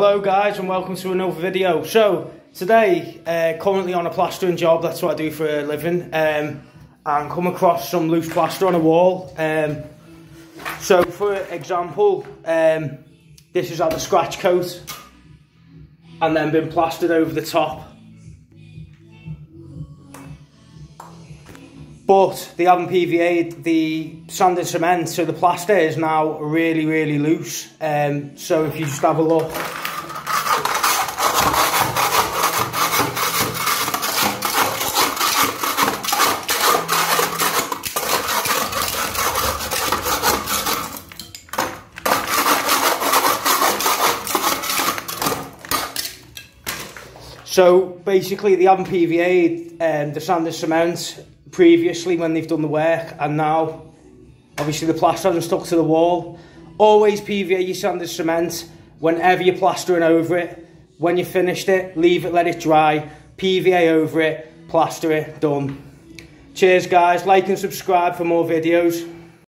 Hello guys and welcome to another video. So today, uh, currently on a plastering job, that's what I do for a living, um, and come across some loose plaster on a wall. Um, so for example, um, this is had a scratch coat and then been plastered over the top. But they haven't PVA'd the sand and cement, so the plaster is now really, really loose. Um, so if you just have a look, So basically, they haven't PVA'd um, the sand and cement previously when they've done the work, and now obviously the plaster hasn't stuck to the wall. Always PVA your sand and cement whenever you're plastering over it. When you finished it, leave it, let it dry, PVA over it, plaster it, done. Cheers guys, like and subscribe for more videos.